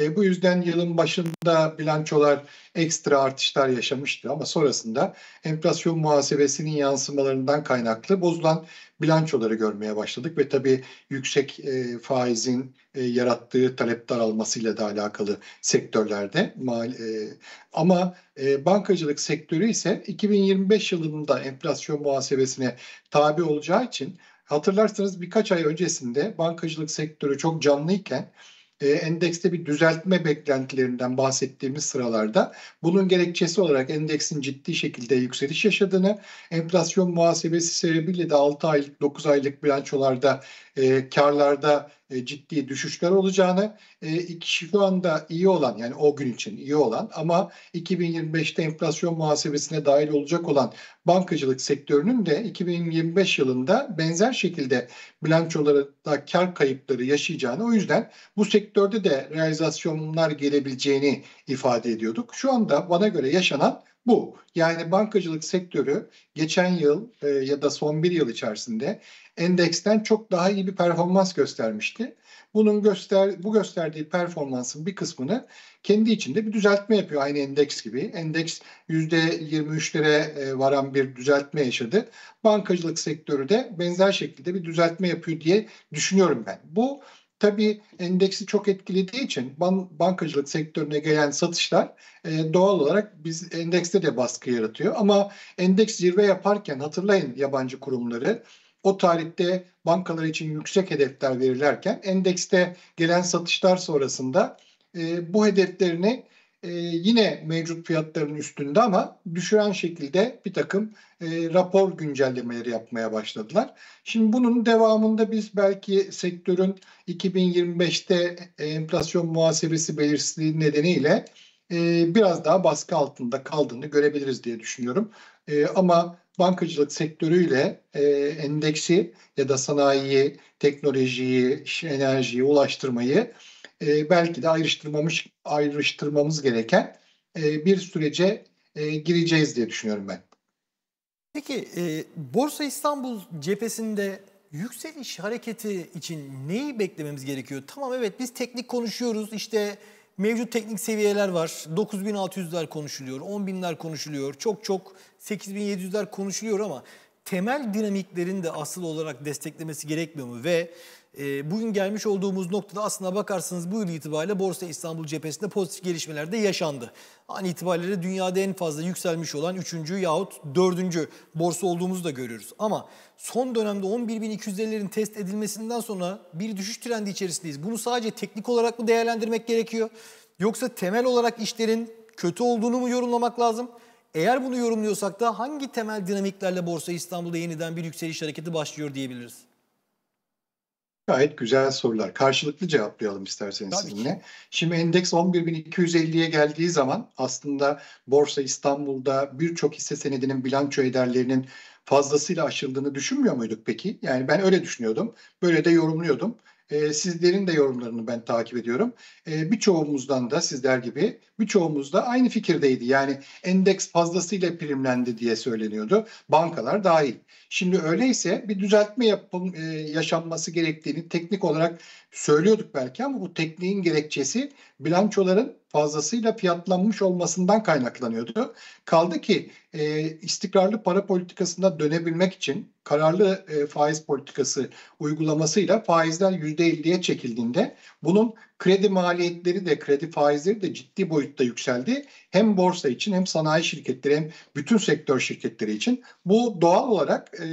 E, bu yüzden yılın başında bilançolar ekstra artışlar yaşamıştı ama sonrasında enflasyon muhasebesinin yansımalarından kaynaklı bozulan bilançoları görmeye başladık ve tabii yüksek e, faizin e, yarattığı talep daralmasıyla da alakalı sektörlerde mal e, ama e, bankacılık sektörü ise 2025 yılında enflasyon muhasebesine tabi olacağı için hatırlarsanız birkaç ay öncesinde bankacılık sektörü çok canlıyken e, endekste bir düzeltme beklentilerinden bahsettiğimiz sıralarda bunun gerekçesi olarak endeksin ciddi şekilde yükseliş yaşadığını, enflasyon muhasebesi sebebiyle de 6 aylık 9 aylık bilançolarda e, karlarda e, ciddi düşüşler olacağını, e, şu anda iyi olan yani o gün için iyi olan ama 2025'te enflasyon muhasebesine dahil olacak olan bankacılık sektörünün de 2025 yılında benzer şekilde bilançolarda kar kayıpları yaşayacağını o yüzden bu sektörde de realizasyonlar gelebileceğini ifade ediyorduk. Şu anda bana göre yaşanan bu. Yani bankacılık sektörü geçen yıl e, ya da son bir yıl içerisinde endeksten çok daha iyi bir performans göstermişti. Bunun göster bu gösterdiği performansın bir kısmını kendi içinde bir düzeltme yapıyor aynı endeks gibi. Endeks %23'lere e, varan bir düzeltme yaşadı. Bankacılık sektörü de benzer şekilde bir düzeltme yapıyor diye düşünüyorum ben. Bu Tabii endeksi çok etkilediği için ban bankacılık sektörüne gelen satışlar e, doğal olarak biz endekste de baskı yaratıyor. Ama endeks zirve yaparken hatırlayın yabancı kurumları o tarihte bankalar için yüksek hedefler verirlerken endekste gelen satışlar sonrasında e, bu hedeflerini e, yine mevcut fiyatların üstünde ama düşüren şekilde bir takım e, rapor güncellemeleri yapmaya başladılar. Şimdi bunun devamında biz belki sektörün 2025'te enflasyon muhasebesi belirsizliği nedeniyle e, biraz daha baskı altında kaldığını görebiliriz diye düşünüyorum. E, ama bankacılık sektörüyle e, endeksi ya da sanayiyi, teknolojiyi, enerjiyi ulaştırmayı e, belki de ayrıştırmamış ayrıştırmamız gereken e, bir sürece e, gireceğiz diye düşünüyorum ben. Peki e, Borsa İstanbul cephesinde yükseliş hareketi için neyi beklememiz gerekiyor? Tamam evet biz teknik konuşuyoruz işte mevcut teknik seviyeler var. 9600'ler konuşuluyor, 10.000'ler konuşuluyor, çok çok 8700'ler konuşuluyor ama temel dinamiklerin de asıl olarak desteklemesi gerekmiyor mu? Ve e, bugün gelmiş olduğumuz noktada aslına bakarsanız bu yıl itibariyle Borsa İstanbul cephesinde pozitif gelişmeler de yaşandı. An itibariyle dünyada en fazla yükselmiş olan 3. yahut 4. borsa olduğumuzu da görüyoruz. Ama son dönemde 11.250'lerin test edilmesinden sonra bir düşüş trendi içerisindeyiz. Bunu sadece teknik olarak mı değerlendirmek gerekiyor? Yoksa temel olarak işlerin kötü olduğunu mu yorumlamak lazım? Eğer bunu yorumluyorsak da hangi temel dinamiklerle Borsa İstanbul'da yeniden bir yükseliş hareketi başlıyor diyebiliriz? Gayet güzel sorular. Karşılıklı cevaplayalım isterseniz Tabii sizinle. Ki. Şimdi endeks 11.250'ye geldiği zaman aslında Borsa İstanbul'da birçok hisse senedinin bilanço ederlerinin fazlasıyla aşıldığını düşünmüyor muyduk peki? Yani ben öyle düşünüyordum. Böyle de yorumluyordum. E, sizlerin de yorumlarını ben takip ediyorum. E, birçoğumuzdan da sizler gibi birçoğumuz da aynı fikirdeydi. Yani endeks fazlasıyla primlendi diye söyleniyordu. Bankalar dahil. Şimdi öyleyse bir düzeltme yapım, e, yaşanması gerektiğini teknik olarak söylüyorduk belki ama bu tekniğin gerekçesi bilançoların fazlasıyla fiyatlanmış olmasından kaynaklanıyordu. Kaldı ki e, istikrarlı para politikasında dönebilmek için kararlı e, faiz politikası uygulamasıyla faizler %50'ye çekildiğinde bunun kredi maliyetleri de kredi faizleri de ciddi boyutta yükseldi. Hem borsa için hem sanayi şirketleri hem bütün sektör şirketleri için. Bu doğal olarak e,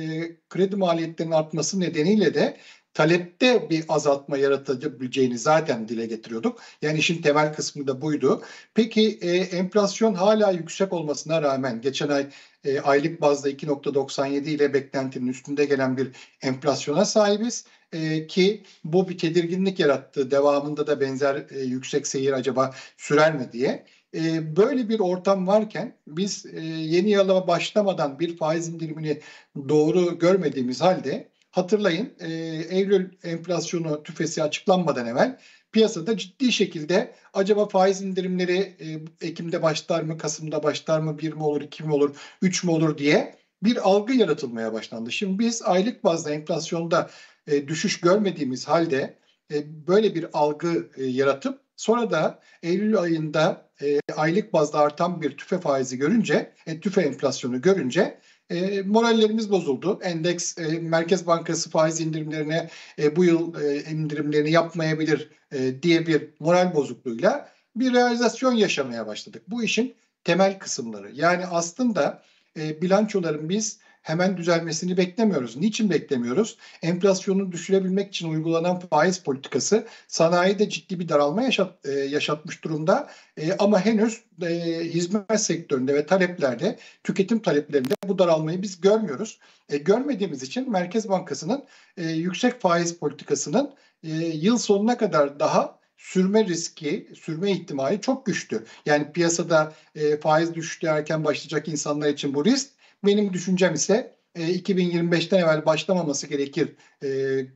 kredi maliyetlerinin artması nedeniyle de talepte bir azaltma yaratabileceğini zaten dile getiriyorduk. Yani işin temel kısmı da buydu. Peki e, enflasyon hala yüksek olmasına rağmen geçen ay e, aylık bazda 2.97 ile beklentinin üstünde gelen bir enflasyona sahibiz. E, ki bu bir tedirginlik yarattı. Devamında da benzer e, yüksek seyir acaba sürer mi diye. E, böyle bir ortam varken biz e, yeni yıla başlamadan bir faiz indirimini doğru görmediğimiz halde Hatırlayın e, Eylül enflasyonu tüfesi açıklanmadan evvel piyasada ciddi şekilde acaba faiz indirimleri e, Ekim'de başlar mı, Kasım'da başlar mı, 1 mi olur, 2 mi olur, 3 mü olur diye bir algı yaratılmaya başlandı. Şimdi biz aylık bazda enflasyonda e, düşüş görmediğimiz halde e, böyle bir algı e, yaratıp sonra da Eylül ayında e, aylık bazda artan bir tüfe faizi görünce, e, tüfe enflasyonu görünce e, morallerimiz bozuldu. Endeks e, Merkez Bankası faiz indirimlerine e, bu yıl e, indirimlerini yapmayabilir e, diye bir moral bozukluğuyla bir realizasyon yaşamaya başladık. Bu işin temel kısımları. Yani aslında e, bilançoların biz hemen düzelmesini beklemiyoruz. Niçin beklemiyoruz? Enflasyonu düşürebilmek için uygulanan faiz politikası sanayide ciddi bir daralma yaşat, e, yaşatmış durumda. E, ama henüz e, hizmet sektöründe ve taleplerde, tüketim taleplerinde bu daralmayı biz görmüyoruz. E, görmediğimiz için Merkez Bankası'nın e, yüksek faiz politikasının e, yıl sonuna kadar daha sürme riski, sürme ihtimali çok güçlü. Yani piyasada e, faiz düşüşü erken başlayacak insanlar için bu risk. Benim düşüncem ise e, 2025'ten evvel başlamaması gerekir e,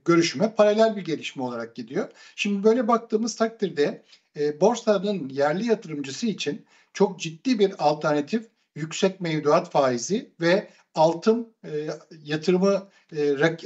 görüşüme paralel bir gelişme olarak gidiyor. Şimdi böyle baktığımız takdirde e, borsanın yerli yatırımcısı için çok ciddi bir alternatif yüksek mevduat faizi ve altın e, yatırımı e,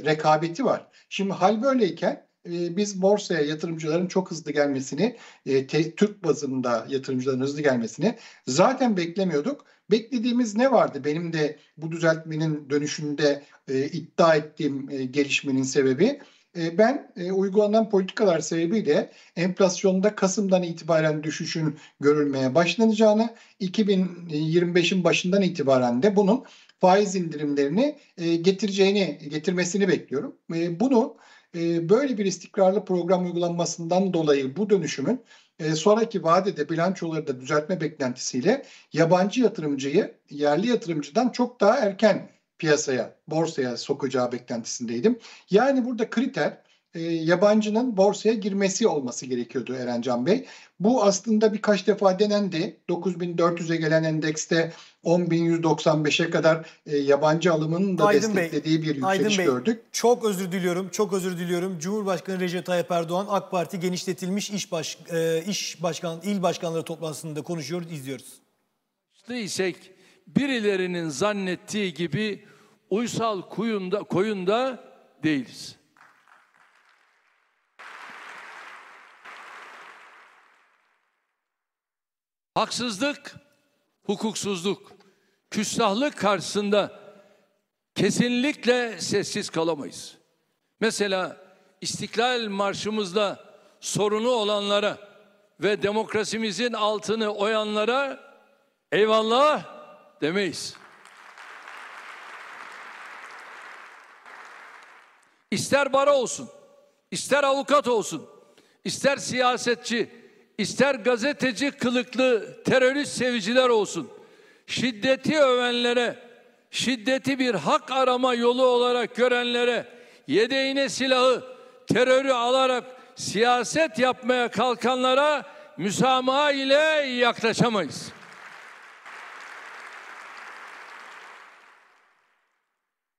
rekabeti var. Şimdi hal böyleyken e, biz borsaya yatırımcıların çok hızlı gelmesini, e, te, Türk bazında yatırımcıların hızlı gelmesini zaten beklemiyorduk. Beklediğimiz ne vardı? Benim de bu düzeltmenin dönüşünde e, iddia ettiğim e, gelişmenin sebebi e, ben e, uygulanan politikalar sebebiyle enflasyonda Kasım'dan itibaren düşüşün görülmeye başlanacağını, 2025'in başından itibaren de bunun faiz indirimlerini e, getireceğini, getirmesini bekliyorum. E, bunu e, böyle bir istikrarlı program uygulanmasından dolayı bu dönüşümün e, sonraki vadede bilançoları da düzeltme beklentisiyle yabancı yatırımcıyı yerli yatırımcıdan çok daha erken piyasaya, borsaya sokacağı beklentisindeydim. Yani burada kriter e, yabancının borsaya girmesi olması gerekiyordu Erencan Bey. Bu aslında birkaç defa denendi. 9400'e gelen endekste 10.195'e kadar e, yabancı alımının da Aydın desteklediği Bey, bir yükseliş Aydın Bey, gördük. Çok özür diliyorum, çok özür diliyorum. Cumhurbaşkanı Recep Tayyip Erdoğan AK Parti genişletilmiş iş baş e, iş başkan il başkanları toplantısında konuşuyoruz, izliyoruz. İsek birilerinin zannettiği gibi uysal kuyunda koyunda değiliz. Haksızlık, hukuksuzluk, küstahlık karşısında kesinlikle sessiz kalamayız. Mesela İstiklal Marşımızda sorunu olanlara ve demokrasimizin altını oyanlara eyvallah demeyiz. İster bara olsun, ister avukat olsun, ister siyasetçi, ister gazeteci kılıklı terörist seviciler olsun, şiddeti övenlere, şiddeti bir hak arama yolu olarak görenlere, yedeğine silahı, terörü alarak siyaset yapmaya kalkanlara müsamaha ile yaklaşamayız.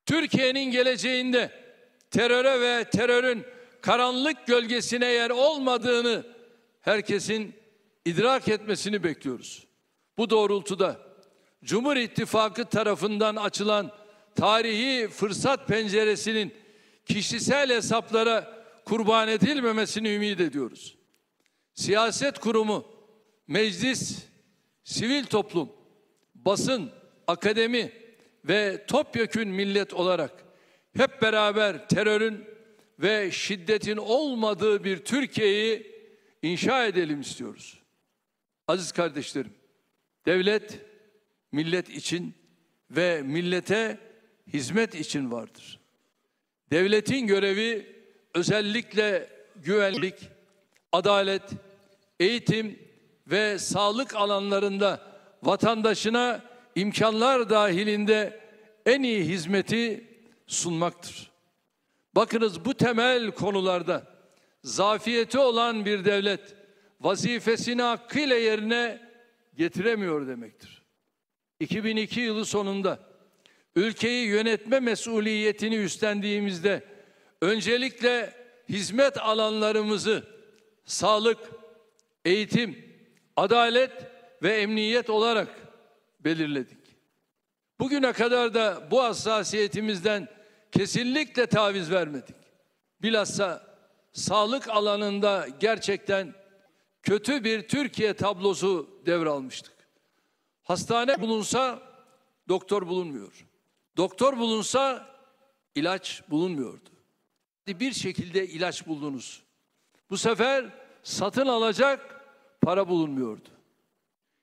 Türkiye'nin geleceğinde teröre ve terörün karanlık gölgesine yer olmadığını herkesin idrak etmesini bekliyoruz. Bu doğrultuda Cumhur İttifakı tarafından açılan tarihi fırsat penceresinin kişisel hesaplara kurban edilmemesini ümit ediyoruz. Siyaset kurumu, meclis, sivil toplum, basın, akademi ve topyekün millet olarak hep beraber terörün ve şiddetin olmadığı bir Türkiye'yi inşa edelim istiyoruz. Aziz kardeşlerim, devlet millet için ve millete hizmet için vardır. Devletin görevi özellikle güvenlik, adalet, eğitim ve sağlık alanlarında vatandaşına imkanlar dahilinde en iyi hizmeti sunmaktır. Bakınız bu temel konularda zafiyeti olan bir devlet vazifesini hakkıyla yerine getiremiyor demektir. 2002 yılı sonunda ülkeyi yönetme mesuliyetini üstlendiğimizde öncelikle hizmet alanlarımızı sağlık, eğitim, adalet ve emniyet olarak belirledik. Bugüne kadar da bu hassasiyetimizden kesinlikle taviz vermedik. Bilhassa sağlık alanında gerçekten kötü bir Türkiye tablosu devralmıştık. Hastane bulunsa doktor bulunmuyor. Doktor bulunsa ilaç bulunmuyordu. Bir şekilde ilaç buldunuz. Bu sefer satın alacak para bulunmuyordu.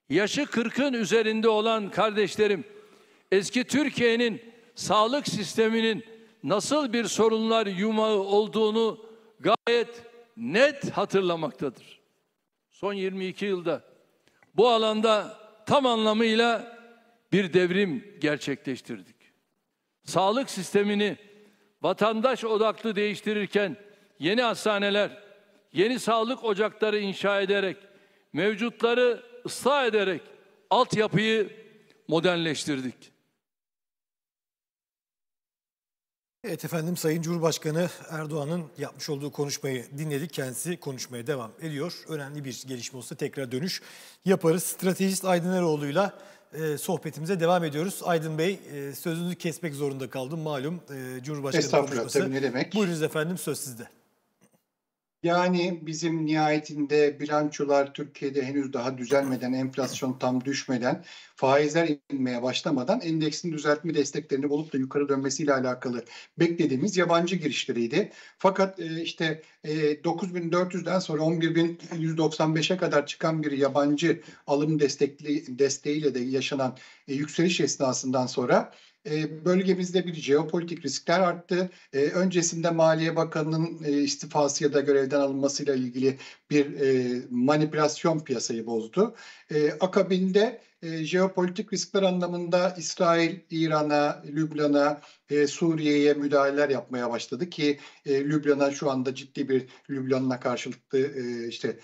Yaşı kırkın üzerinde olan kardeşlerim eski Türkiye'nin sağlık sisteminin nasıl bir sorunlar yumağı olduğunu gayet net hatırlamaktadır. Son 22 yılda bu alanda tam anlamıyla bir devrim gerçekleştirdik. Sağlık sistemini vatandaş odaklı değiştirirken yeni hastaneler, yeni sağlık ocakları inşa ederek, mevcutları ıslah ederek altyapıyı modernleştirdik. Evet efendim Sayın Cumhurbaşkanı Erdoğan'ın yapmış olduğu konuşmayı dinledik. Kendisi konuşmaya devam ediyor. Önemli bir gelişme olsa tekrar dönüş yaparız. Stratejist Aydın Eroğlu'yla e, sohbetimize devam ediyoruz. Aydın Bey e, sözünüzü kesmek zorunda kaldım malum e, Cumhurbaşkanı Estağfurullah, konuşması. tabii ne demek. Buyurunuz efendim söz sizde. Yani bizim nihayetinde bilançolar Türkiye'de henüz daha düzelmeden, enflasyon tam düşmeden, faizler inmeye başlamadan endeksin düzeltme desteklerini bulup da yukarı dönmesiyle alakalı beklediğimiz yabancı girişleriydi. Fakat e, işte e, 9400'den sonra 11195'e kadar çıkan bir yabancı alım destekli desteğiyle de yaşanan e, yükseliş esnasından sonra e, bölgemizde bir jeopolitik riskler arttı. E, öncesinde Maliye Bakanı'nın e, istifası ya da görevden alınmasıyla ilgili bir manipülasyon piyasayı bozdu. Akabinde jeopolitik riskler anlamında İsrail, İran'a, Lübnan'a, Suriye'ye müdahaleler yapmaya başladı ki Lübnan'a şu anda ciddi bir Lübnan'la karşılıklı işte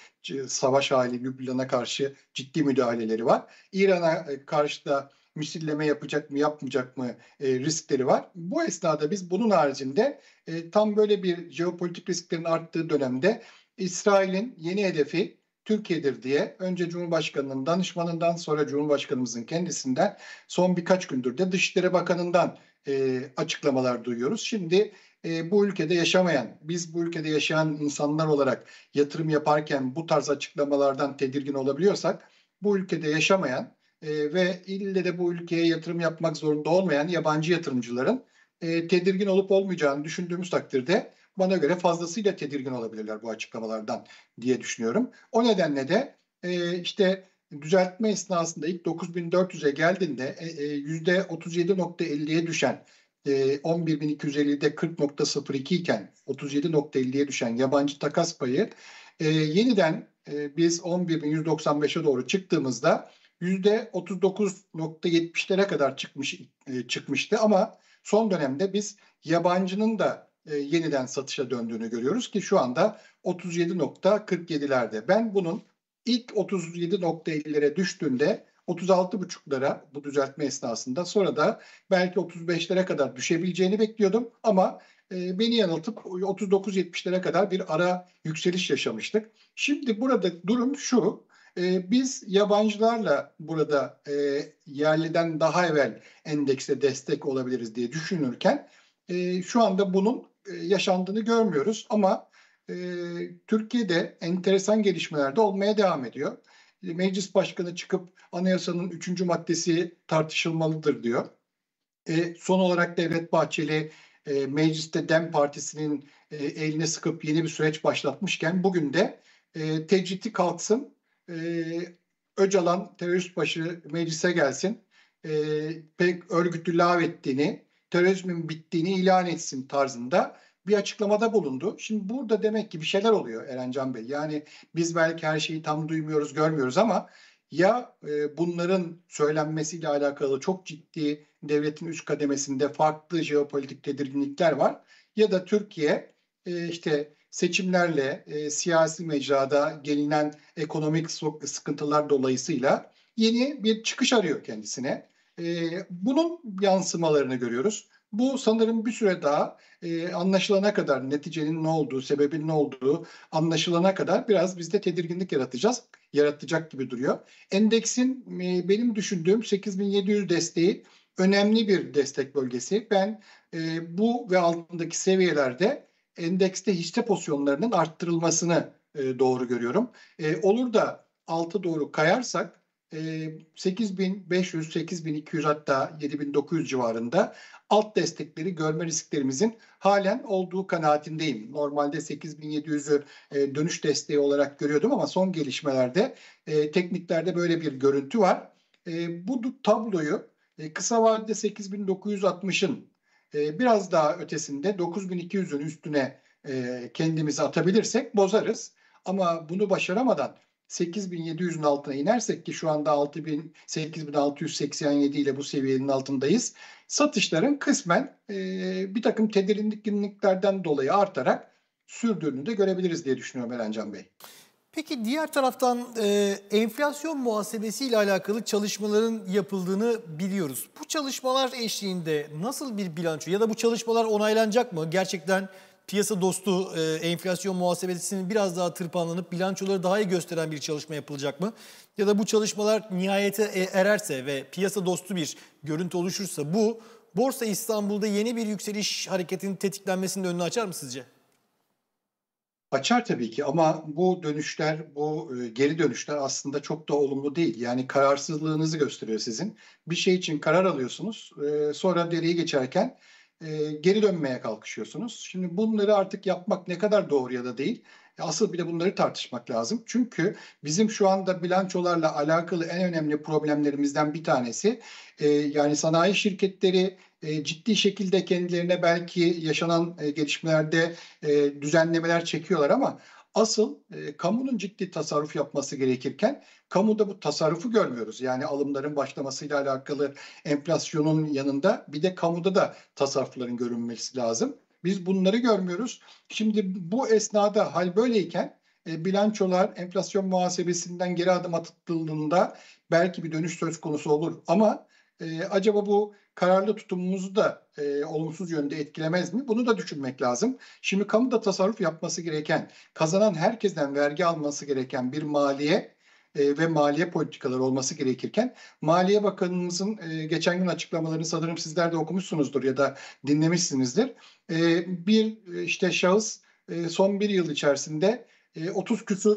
savaş hali Lübnan'a karşı ciddi müdahaleleri var. İran'a karşı da misilleme yapacak mı yapmayacak mı e, riskleri var. Bu esnada biz bunun haricinde e, tam böyle bir jeopolitik risklerin arttığı dönemde İsrail'in yeni hedefi Türkiye'dir diye önce Cumhurbaşkanı'nın danışmanından sonra Cumhurbaşkanımızın kendisinden son birkaç gündür de Dışişleri Bakanı'ndan e, açıklamalar duyuyoruz. Şimdi e, bu ülkede yaşamayan, biz bu ülkede yaşayan insanlar olarak yatırım yaparken bu tarz açıklamalardan tedirgin olabiliyorsak bu ülkede yaşamayan e, ve ille de bu ülkeye yatırım yapmak zorunda olmayan yabancı yatırımcıların e, tedirgin olup olmayacağını düşündüğümüz takdirde bana göre fazlasıyla tedirgin olabilirler bu açıklamalardan diye düşünüyorum. O nedenle de e, işte düzeltme esnasında ilk 9400'e geldiğinde e, e, %37.50'ye düşen e, 11.250'de 40.02 iken 37.50'ye düşen yabancı takas payı e, yeniden e, biz 11.195'e doğru çıktığımızda %39.70'lere kadar çıkmış e, çıkmıştı ama son dönemde biz yabancının da e, yeniden satışa döndüğünü görüyoruz ki şu anda 37.47'lerde. Ben bunun ilk 37.50'lere düştüğünde 36.5'lara bu düzeltme esnasında sonra da belki 35'lere kadar düşebileceğini bekliyordum ama e, beni yanıltıp 39-70'lere kadar bir ara yükseliş yaşamıştık. Şimdi burada durum şu e, biz yabancılarla burada e, yerliden daha evvel endekse destek olabiliriz diye düşünürken e, şu anda bunun e, yaşandığını görmüyoruz ama e, Türkiye'de enteresan gelişmeler de olmaya devam ediyor. E, Meclis Başkanı çıkıp anayasanın üçüncü maddesi tartışılmalıdır diyor. E, son olarak Devlet Bahçeli e, mecliste DEM Partisi'nin e, eline sıkıp yeni bir süreç başlatmışken bugün de e, tecriti kalksın e, Öcalan terörist başı meclise gelsin. E, pek örgütü ettiğini, terörizmin bittiğini ilan etsin tarzında bir açıklamada bulundu. Şimdi burada demek ki bir şeyler oluyor Erencan Bey. Yani biz belki her şeyi tam duymuyoruz, görmüyoruz ama ya e, bunların söylenmesiyle alakalı çok ciddi devletin üst kademesinde farklı jeopolitik tedirginlikler var ya da Türkiye e, işte seçimlerle e, siyasi mecrada gelinen ekonomik sıkıntılar dolayısıyla yeni bir çıkış arıyor kendisine. E, bunun yansımalarını görüyoruz. Bu sanırım bir süre daha e, anlaşılana kadar neticenin ne olduğu, sebebin ne olduğu anlaşılana kadar biraz bizde tedirginlik yaratacağız, yaratacak gibi duruyor. Endeksin e, benim düşündüğüm 8700 desteği önemli bir destek bölgesi. Ben e, bu ve altındaki seviyelerde endekste hisse pozisyonlarının arttırılmasını e, doğru görüyorum. E, olur da altı doğru kayarsak e, 8500, 8200 hatta 7900 civarında alt destekleri görme risklerimizin halen olduğu kanaatindeyim. Normalde 8700'ü e, dönüş desteği olarak görüyordum ama son gelişmelerde e, tekniklerde böyle bir görüntü var. E, bu tabloyu E, kısa vadede 8960'ın e, biraz daha ötesinde 9200'ün üstüne e, kendimizi atabilirsek bozarız. Ama bunu başaramadan 8700'ün altına inersek ki şu anda 6000 8687 ile bu seviyenin altındayız. Satışların kısmen e, bir takım tedirginliklerden dolayı artarak sürdüğünü de görebiliriz diye düşünüyorum Erencan Bey. Peki diğer taraftan e, enflasyon muhasebesi ile alakalı çalışmaların yapıldığını biliyoruz. Bu çalışmalar eşliğinde nasıl bir bilanço ya da bu çalışmalar onaylanacak mı? Gerçekten piyasa dostu e, enflasyon muhasebesinin biraz daha tırpanlanıp bilançoları daha iyi gösteren bir çalışma yapılacak mı? Ya da bu çalışmalar nihayete e, ererse ve piyasa dostu bir görüntü oluşursa bu Borsa İstanbul'da yeni bir yükseliş hareketinin tetiklenmesinin önünü açar mı sizce? Açar tabii ki ama bu dönüşler, bu e, geri dönüşler aslında çok da olumlu değil. Yani kararsızlığınızı gösteriyor sizin. Bir şey için karar alıyorsunuz, e, sonra dereyi geçerken e, geri dönmeye kalkışıyorsunuz. Şimdi bunları artık yapmak ne kadar doğru ya da değil. Asıl bir de bunları tartışmak lazım. Çünkü bizim şu anda bilançolarla alakalı en önemli problemlerimizden bir tanesi yani sanayi şirketleri e, ciddi şekilde kendilerine belki yaşanan e, gelişmelerde e, düzenlemeler çekiyorlar ama asıl e, kamunun ciddi tasarruf yapması gerekirken kamuda bu tasarrufu görmüyoruz. Yani alımların başlamasıyla alakalı enflasyonun yanında bir de kamuda da tasarrufların görünmesi lazım. Biz bunları görmüyoruz. Şimdi bu esnada hal böyleyken e, bilançolar enflasyon muhasebesinden geri adım atıldığında belki bir dönüş söz konusu olur. Ama e, acaba bu kararlı tutumumuzu da e, olumsuz yönde etkilemez mi? Bunu da düşünmek lazım. Şimdi kamuda tasarruf yapması gereken, kazanan herkesten vergi alması gereken bir maliye e, ve maliye politikaları olması gerekirken Maliye Bakanımızın e, geçen gün açıklamalarını sanırım sizler de okumuşsunuzdur ya da dinlemişsinizdir. E, bir işte şahıs son bir yıl içerisinde e, 30 küsur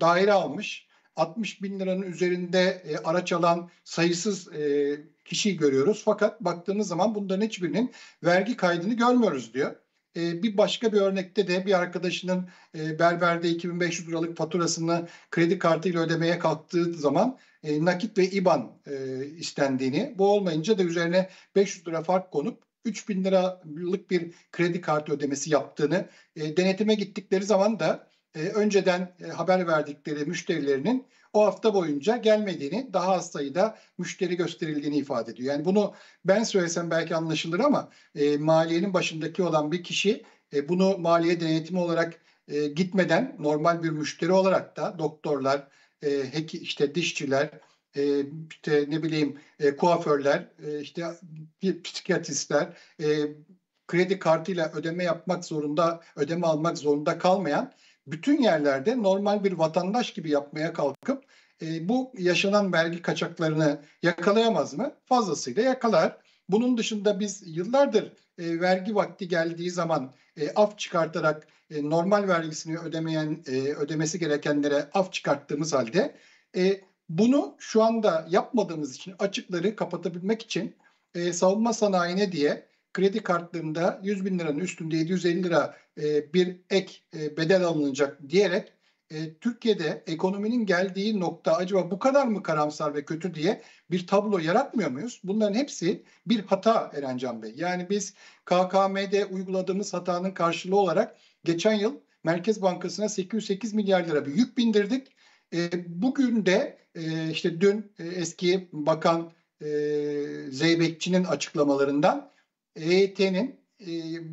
daire almış 60 bin liranın üzerinde e, araç alan sayısız e, kişiyi görüyoruz. Fakat baktığınız zaman bunların hiçbirinin vergi kaydını görmüyoruz diyor. E, bir başka bir örnekte de bir arkadaşının e, berberde 2500 liralık faturasını kredi kartıyla ödemeye kalktığı zaman e, nakit ve IBAN e, istendiğini, bu olmayınca da üzerine 500 lira fark konup 3000 liralık bir kredi kartı ödemesi yaptığını, e, denetime gittikleri zaman da e, önceden e, haber verdikleri müşterilerinin o hafta boyunca gelmediğini, daha az sayıda müşteri gösterildiğini ifade ediyor. Yani bunu ben söylesem belki anlaşılır ama e, maliyenin başındaki olan bir kişi e, bunu maliye denetimi olarak e, gitmeden normal bir müşteri olarak da doktorlar, e, heki, işte dişçiler, e, işte ne bileyim e, kuaförler, e, işte psikiyatristler, e, kredi kartıyla ödeme yapmak zorunda, ödeme almak zorunda kalmayan bütün yerlerde normal bir vatandaş gibi yapmaya kalkıp e, bu yaşanan vergi kaçaklarını yakalayamaz mı? Fazlasıyla yakalar. Bunun dışında biz yıllardır e, vergi vakti geldiği zaman e, af çıkartarak e, normal vergisini ödemeyen e, ödemesi gerekenlere af çıkarttığımız halde e, bunu şu anda yapmadığımız için açıkları kapatabilmek için e, savunma sanayine diye kredi kartlarında 100 bin liranın üstünde 750 lira e, bir ek e, bedel alınacak diyerek e, Türkiye'de ekonominin geldiği nokta acaba bu kadar mı karamsar ve kötü diye bir tablo yaratmıyor muyuz? Bunların hepsi bir hata Erencan Bey. Yani biz KKM'de uyguladığımız hatanın karşılığı olarak geçen yıl Merkez Bankası'na 808 milyar lira bir yük bindirdik. E, bugün de e, işte dün e, eski bakan e, Zeybekçi'nin açıklamalarından EYT'nin e,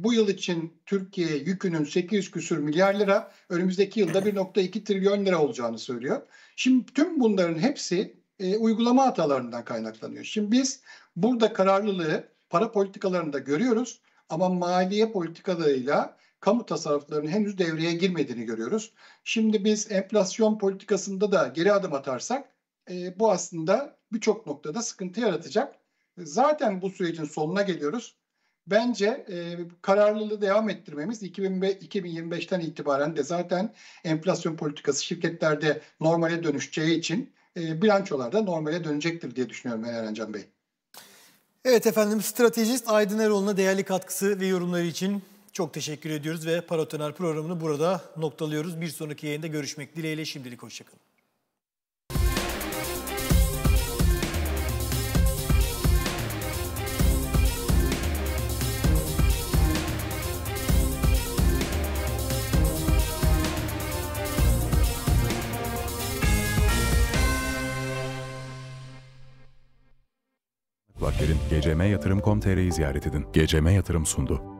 bu yıl için Türkiye yükünün 800 küsür milyar lira, önümüzdeki yılda 1.2 trilyon lira olacağını söylüyor. Şimdi tüm bunların hepsi e, uygulama hatalarından kaynaklanıyor. Şimdi biz burada kararlılığı para politikalarında görüyoruz ama maliye politikalarıyla kamu tasarruflarının henüz devreye girmediğini görüyoruz. Şimdi biz enflasyon politikasında da geri adım atarsak e, bu aslında birçok noktada sıkıntı yaratacak. Zaten bu sürecin sonuna geliyoruz. Bence e, kararlılığı devam ettirmemiz 2025'ten itibaren de zaten enflasyon politikası şirketlerde normale dönüşeceği için e, bilançolarda normale dönecektir diye düşünüyorum Eren Bey. Evet efendim stratejist Aydın Eroğlu'na değerli katkısı ve yorumları için çok teşekkür ediyoruz ve Paratoner programını burada noktalıyoruz. Bir sonraki yayında görüşmek dileğiyle şimdilik hoşçakalın. Kulakların GCM Yatırım.com.tr'yi ziyaret edin. GCM Yatırım sundu.